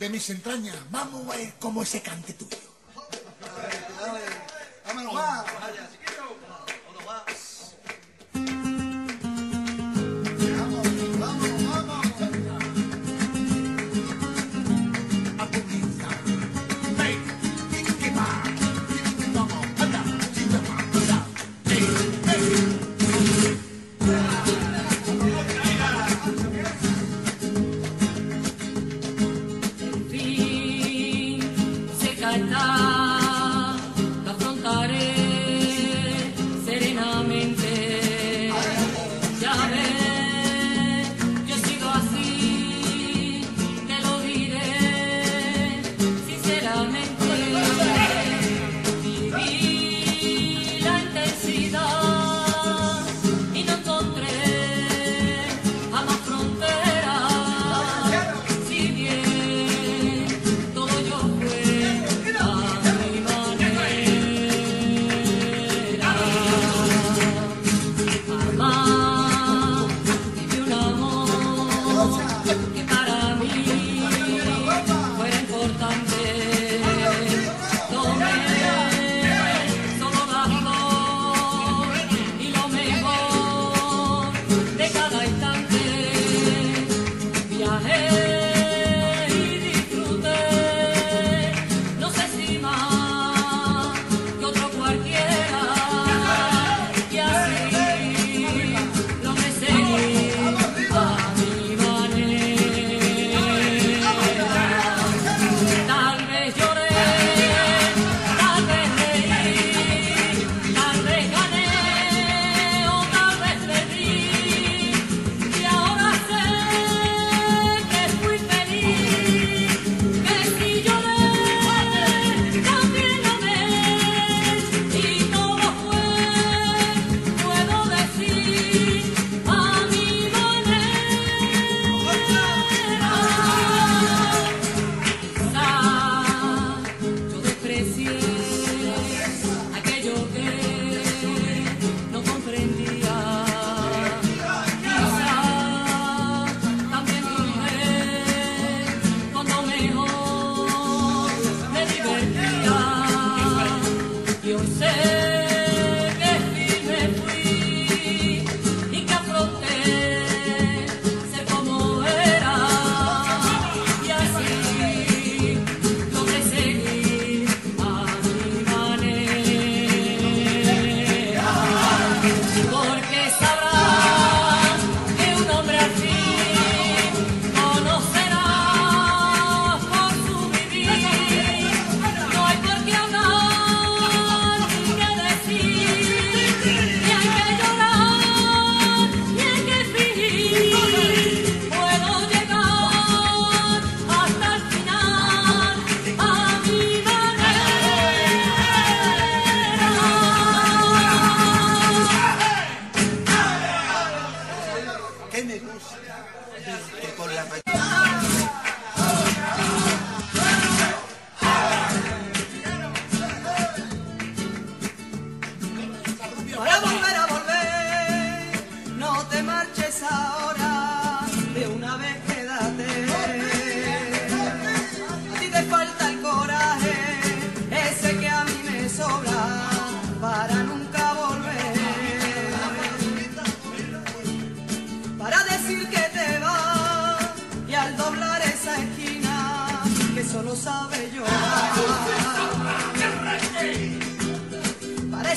de mis entrañas. Vamos a ver cómo ese cante tuyo. I know.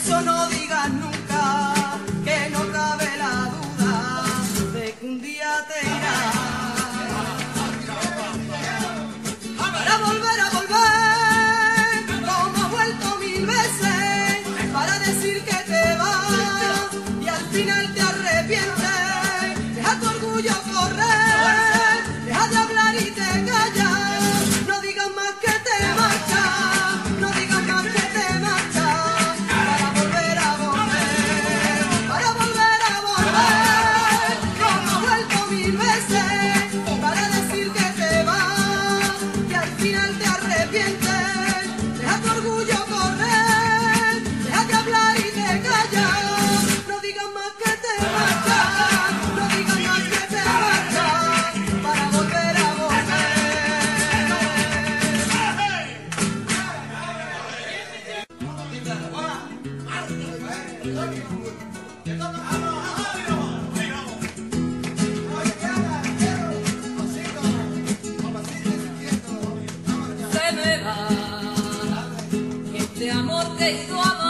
eso no digas nunca. feiçoa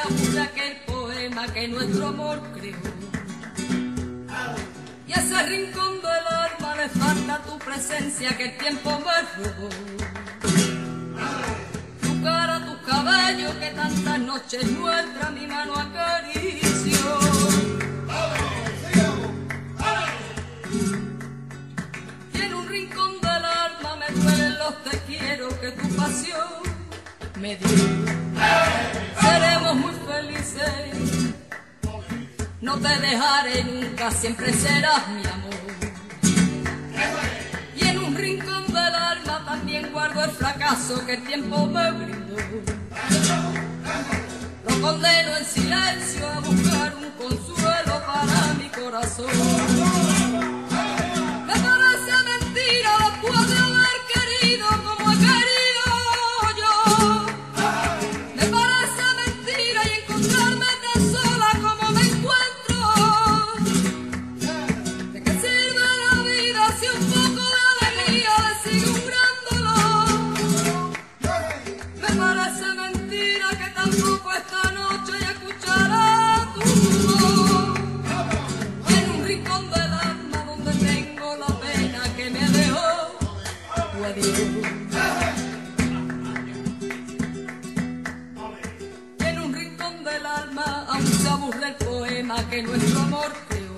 aburre aquel poema que nuestro amor creó. Y ese rincón del alma le falta tu presencia que el tiempo me. Tu cara, tu cabello que tantas noches nuestra mi mano acarició. Y en un rincón del alma me duelen los te quiero que tu pasión me dio. No te dejaré nunca, siempre serás mi amor. Y en un rincón del alma también guardo el fracaso que el tiempo me brindó. Lo condeno en silencio a buscar un consuelo rincón del alma donde tengo la pena que me dejó tu adiós. En un rincón del alma aún se aburre el poema que nuestro amor creó.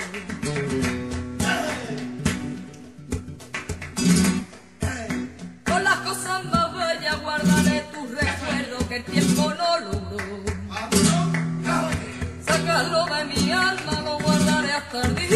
Con las cosas más bellas guardaré tus recuerdos que el tiempo no logró. Sacarlo de mi alma, lo guardaré hasta el día